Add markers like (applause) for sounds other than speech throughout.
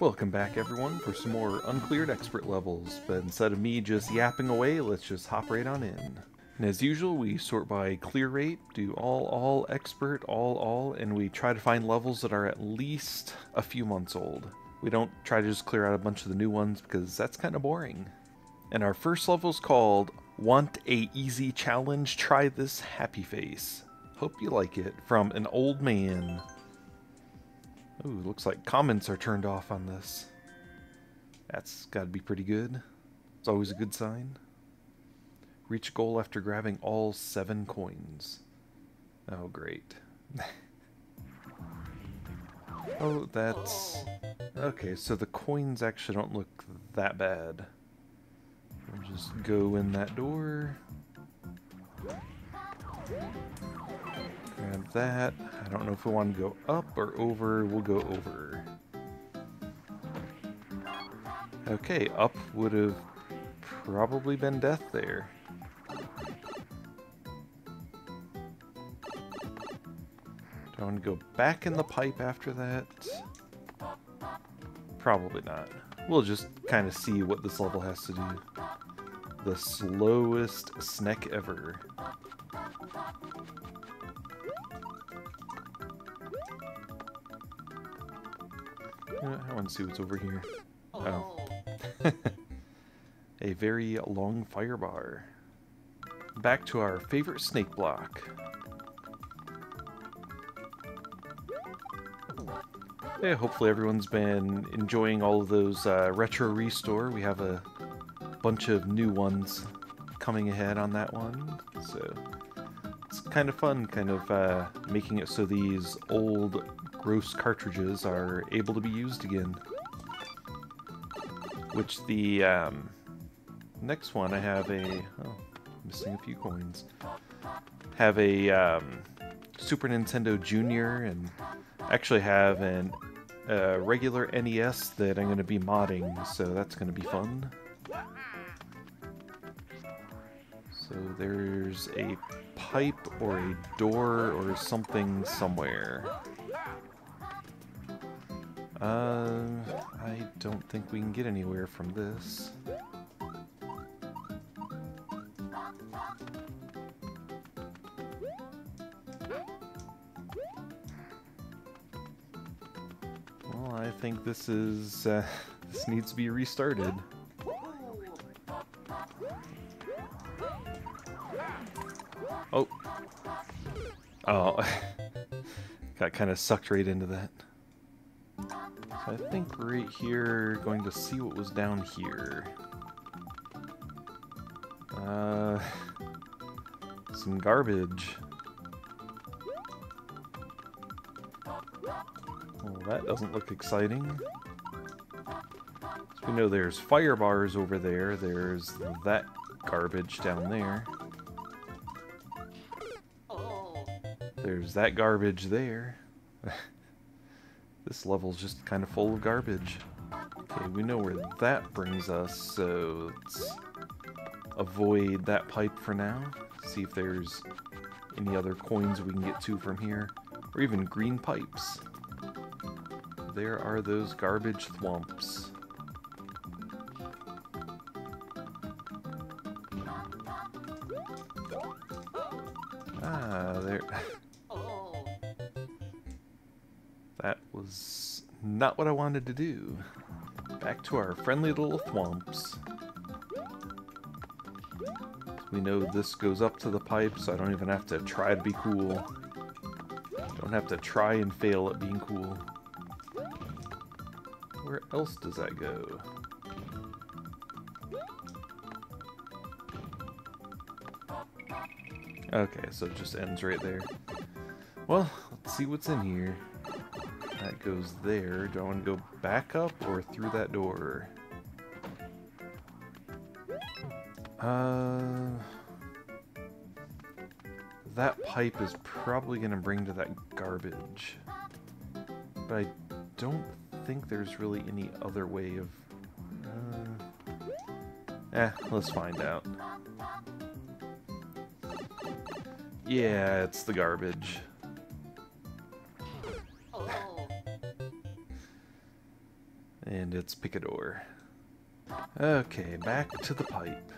Welcome back everyone for some more uncleared expert levels, but instead of me just yapping away, let's just hop right on in. And as usual, we sort by clear rate, do all, all, expert, all, all, and we try to find levels that are at least a few months old. We don't try to just clear out a bunch of the new ones because that's kind of boring. And our first level is called Want a Easy Challenge? Try This Happy Face. Hope you like it. From an old man. Ooh, looks like comments are turned off on this. That's gotta be pretty good. It's always a good sign. Reach goal after grabbing all seven coins. Oh, great. (laughs) oh, that's... Okay, so the coins actually don't look that bad. We'll just go in that door. Grab that. I don't know if we want to go up or over. We'll go over. Okay, up would have probably been death there. Do I want to go back in the pipe after that? Probably not. We'll just kind of see what this level has to do. The slowest snack ever. I want to see what's over here. Oh. (laughs) a very long fire bar. Back to our favorite snake block. Yeah, hopefully everyone's been enjoying all of those uh, retro restore. We have a bunch of new ones coming ahead on that one, so it's kind of fun, kind of uh, making it so these old gross cartridges are able to be used again. Which the um, next one I have a oh, missing a few coins. Have a um, Super Nintendo Junior and actually have an a regular NES that I'm going to be modding, so that's going to be fun. So there's a pipe or a door or something somewhere. Uh, I don't think we can get anywhere from this. Well, I think this is, uh, this needs to be restarted. Oh. Oh. (laughs) Got kind of sucked right into that. I think right here, going to see what was down here. Uh, (laughs) some garbage. Well, that doesn't look exciting. So we know there's fire bars over there. There's that garbage down there. There's that garbage there. (laughs) This level's just kind of full of garbage. Okay, we know where that brings us, so let's avoid that pipe for now. See if there's any other coins we can get to from here, or even green pipes. There are those garbage thwomps. That was not what I wanted to do. Back to our friendly little thwomps. We know this goes up to the pipe, so I don't even have to try to be cool. Don't have to try and fail at being cool. Where else does that go? Okay, so it just ends right there. Well, let's see what's in here. Goes there. Do I want to go back up or through that door? Uh, that pipe is probably going to bring to that garbage. But I don't think there's really any other way of... Uh, eh, let's find out. Yeah, it's the garbage. It's pick-a-door. Okay, back to the pipe.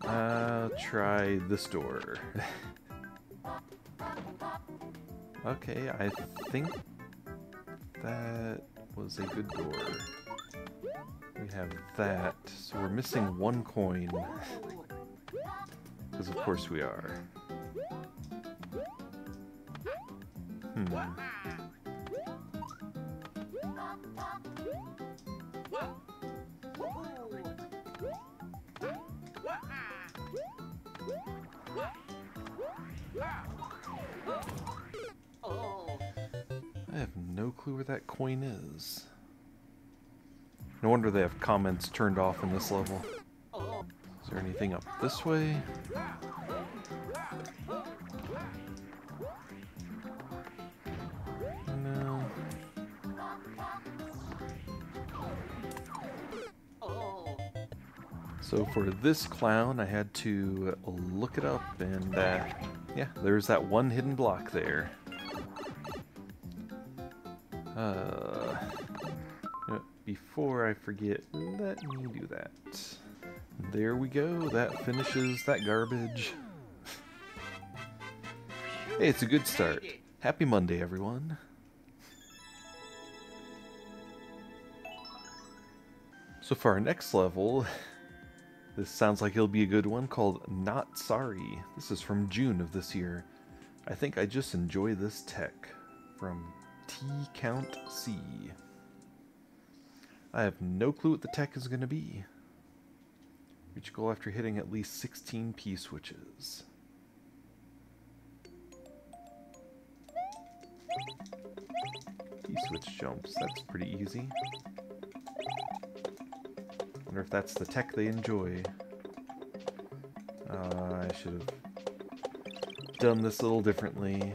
I'll try this door. (laughs) okay, I think that was a good door. We have that, so we're missing one coin. (laughs) Because of course we are. Hmm. Clue where that coin is. No wonder they have comments turned off in this level. Is there anything up this way? No. So for this clown, I had to look it up, and uh, yeah, there's that one hidden block there. Before I forget, let me do that. There we go, that finishes that garbage. hey, it's a good start. Happy Monday, everyone. So for our next level, this sounds like it'll be a good one called Not Sorry. This is from June of this year. I think I just enjoy this tech from T Count C. I have no clue what the tech is going to be. Reach goal after hitting at least 16 P switches. P switch jumps, that's pretty easy. Wonder if that's the tech they enjoy. Uh, I should have done this a little differently.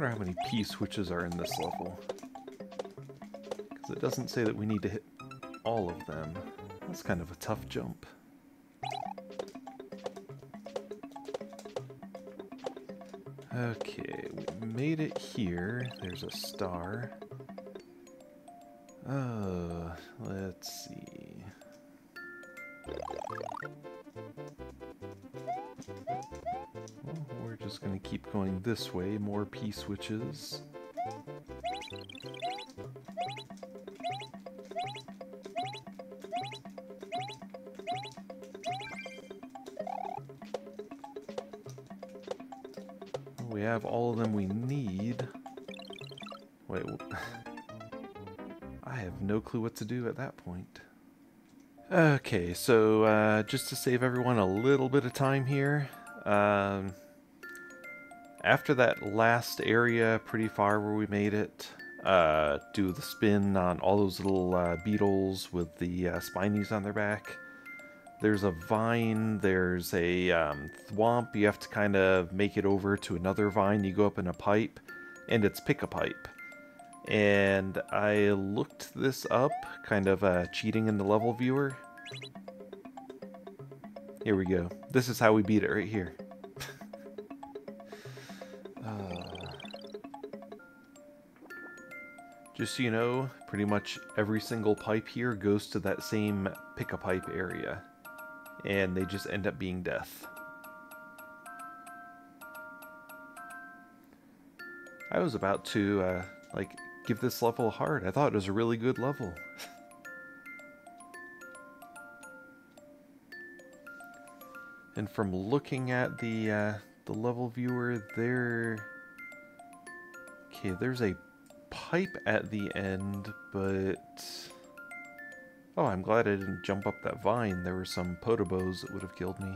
Wonder how many P switches are in this level. Because it doesn't say that we need to hit all of them. That's kind of a tough jump. Okay, we made it here. There's a star. Uh, let's see. Keep going this way, more P switches. We have all of them we need. Wait, (laughs) I have no clue what to do at that point. Okay, so uh, just to save everyone a little bit of time here, um, after that last area pretty far where we made it, uh, do the spin on all those little uh, beetles with the uh, spinies on their back. There's a vine, there's a um, thwomp, you have to kind of make it over to another vine, you go up in a pipe, and it's pick a pipe. And I looked this up, kind of uh, cheating in the level viewer. Here we go. This is how we beat it right here. Just so you know, pretty much every single pipe here goes to that same pick-a-pipe area. And they just end up being death. I was about to, uh, like, give this level a heart. I thought it was a really good level. (laughs) and from looking at the uh, the level viewer, there. Okay, there's a pipe at the end, but. Oh, I'm glad I didn't jump up that vine. There were some Podoboos that would have killed me.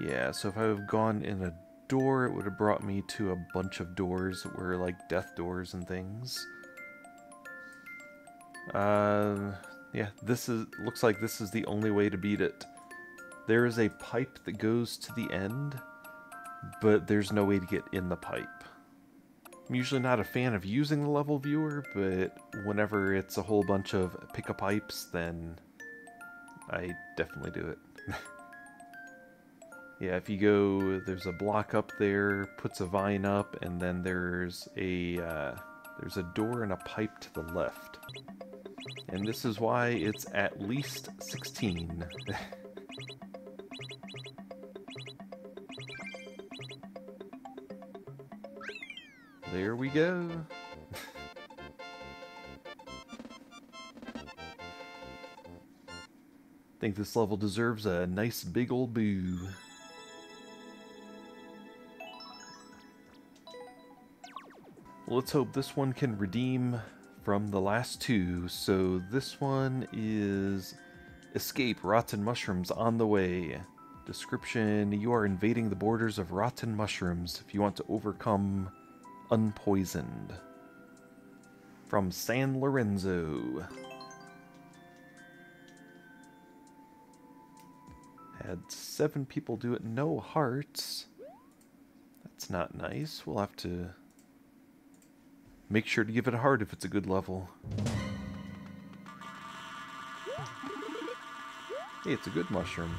Yeah, so if I have gone in a door, it would have brought me to a bunch of doors that were like death doors and things. Uh, yeah, this is looks like this is the only way to beat it. There is a pipe that goes to the end, but there's no way to get in the pipe. I'm usually not a fan of using the level viewer, but whenever it's a whole bunch of pick-a-pipes, then I definitely do it. (laughs) Yeah, if you go, there's a block up there, puts a vine up, and then there's a uh, there's a door and a pipe to the left. And this is why it's at least 16. (laughs) there we go. (laughs) think this level deserves a nice big old boo. Let's hope this one can redeem from the last two. So this one is Escape Rotten Mushrooms on the way. Description You are invading the borders of rotten mushrooms if you want to overcome unpoisoned. From San Lorenzo. Had seven people do it, no hearts. That's not nice. We'll have to Make sure to give it a heart if it's a good level. Hey, it's a good mushroom.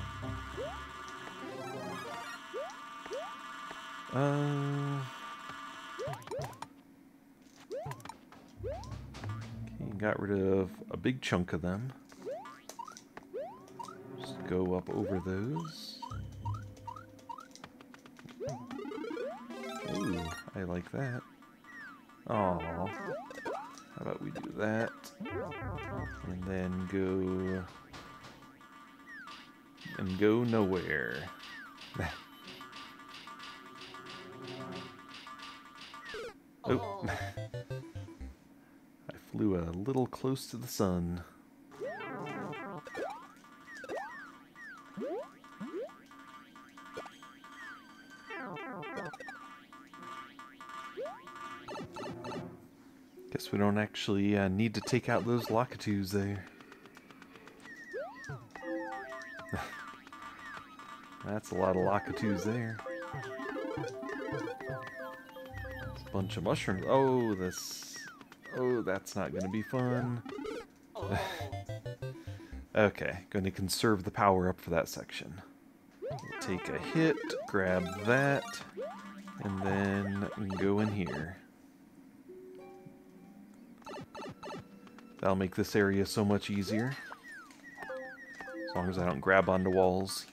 Uh... Okay, got rid of a big chunk of them. Just go up over those. Ooh, I like that. Oh, how about we do that, and then go and go nowhere. (laughs) oh, I flew a little close to the sun. Guess we don't actually uh, need to take out those Lakitus there. (laughs) That's a lot of Lakitus there. a bunch of mushrooms. Oh, this... Oh, that's not going to be fun. (laughs) okay, going to conserve the power up for that section. Take a hit, grab that, and then go in here. That'll make this area so much easier. As long as I don't grab onto walls.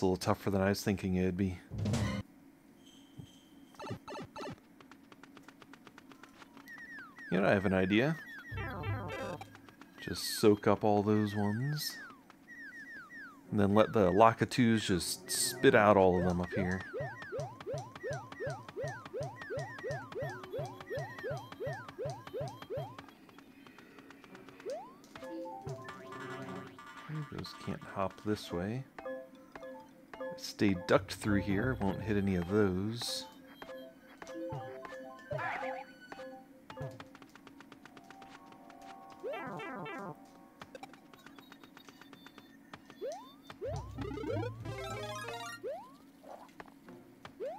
A little tougher than I was thinking it'd be. You know, I have an idea. Just soak up all those ones. And then let the Lakitus just spit out all of them up here. Those can't hop this way. Stay ducked through here, won't hit any of those.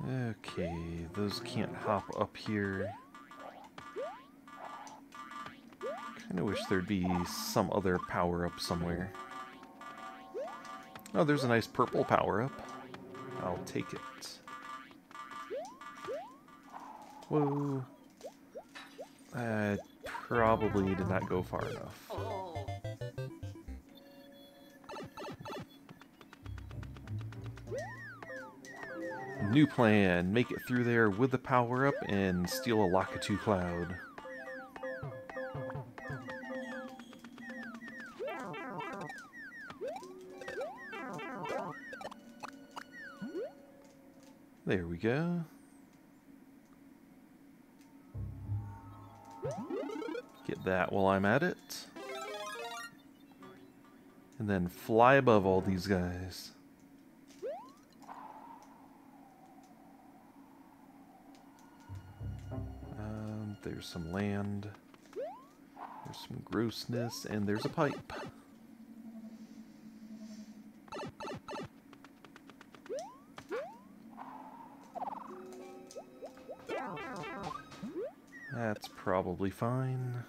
Okay, those can't hop up here. Kinda wish there'd be some other power-up somewhere. Oh, there's a nice purple power-up. I'll take it. Whoa. I probably did not go far enough. New plan. Make it through there with the power-up and steal a Lakitu Cloud. There we go. Get that while I'm at it. And then fly above all these guys. Um, there's some land. There's some grossness, and there's a pipe. That's probably fine.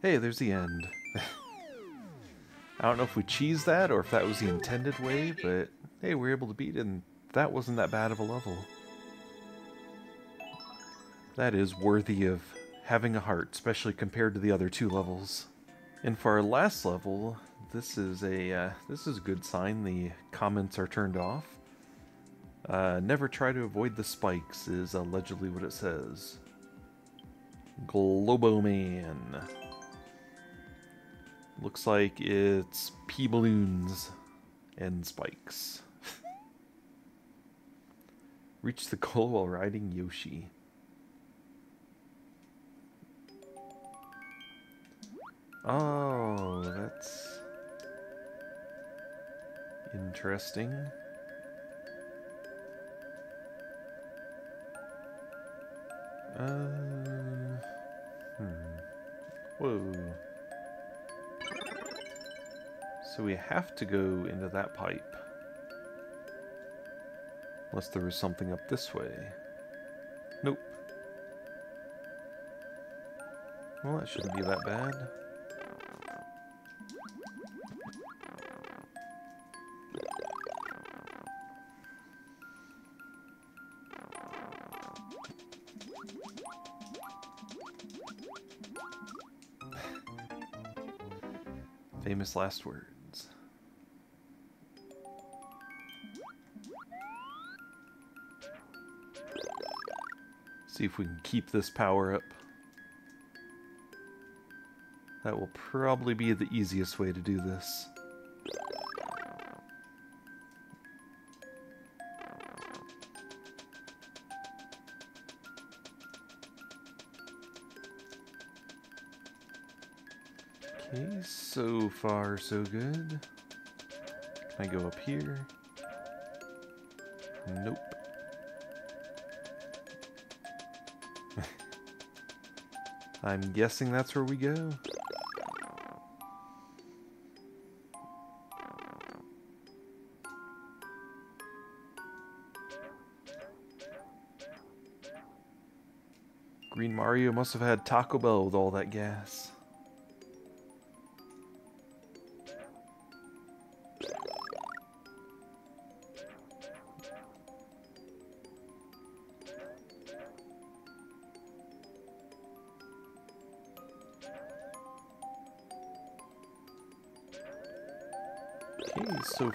Hey, there's the end. (laughs) I don't know if we cheesed that or if that was the intended way, but hey, we are able to beat it and that wasn't that bad of a level. That is worthy of having a heart, especially compared to the other two levels. And for our last level, this is a uh, this is a good sign. The comments are turned off. Uh, never try to avoid the spikes is allegedly what it says. Globoman. Looks like it's P balloons and spikes. (laughs) Reach the goal while riding Yoshi. Oh, that's interesting. Uh, hmm. Whoa. So we have to go into that pipe. Unless there was something up this way. Nope. Well, that shouldn't be that bad. Last words. See if we can keep this power up. That will probably be the easiest way to do this. Okay, so far so good. Can I go up here? Nope. (laughs) I'm guessing that's where we go. Green Mario must have had Taco Bell with all that gas.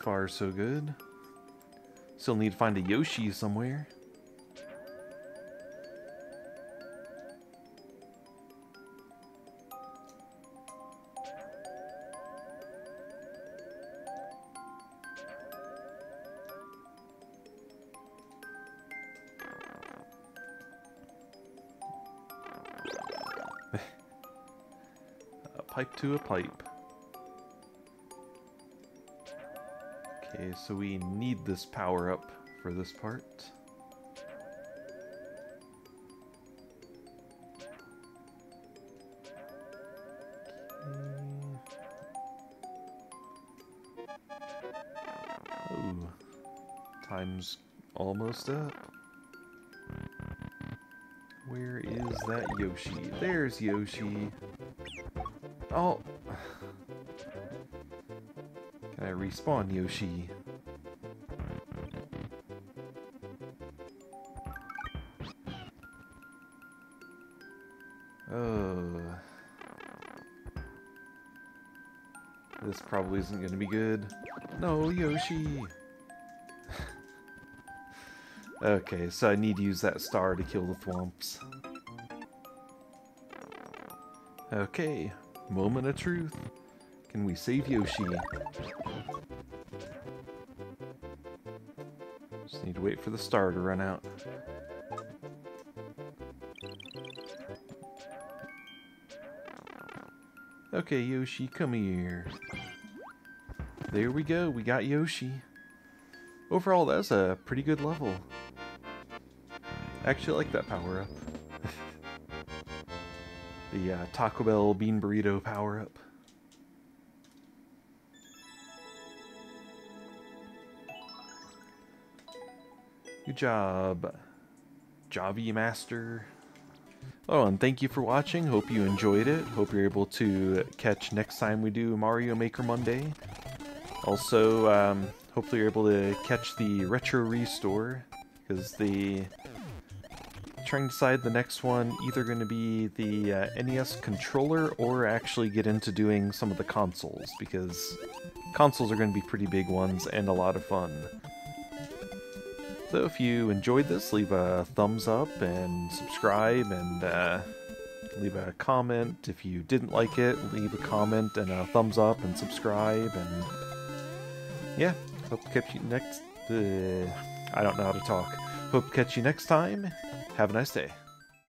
Okay, so good. Still need to find a Yoshi somewhere. (laughs) a pipe to a pipe. Okay, so we need this power up for this part. Time's almost up. Where is that Yoshi? There's Yoshi. Oh, can I respawn Yoshi? Oh. This probably isn't going to be good. No, Yoshi! (laughs) okay, so I need to use that star to kill the thwomps. Okay, moment of truth. Can we save Yoshi? Just need to wait for the star to run out. Okay, Yoshi, come here. There we go, we got Yoshi. Overall, that's a pretty good level. I actually like that power-up. (laughs) the uh, Taco Bell Bean Burrito power-up. Good job, Javi Master. Oh, and thank you for watching. Hope you enjoyed it. Hope you're able to catch next time we do Mario Maker Monday. Also, um, hopefully you're able to catch the Retro Restore, because the trying to decide the next one either going to be the uh, NES controller or actually get into doing some of the consoles because consoles are going to be pretty big ones and a lot of fun. So if you enjoyed this, leave a thumbs up and subscribe and uh, leave a comment. If you didn't like it, leave a comment and a thumbs up and subscribe. And yeah, hope to catch you next. Uh, I don't know how to talk. Hope to catch you next time. Have a nice day.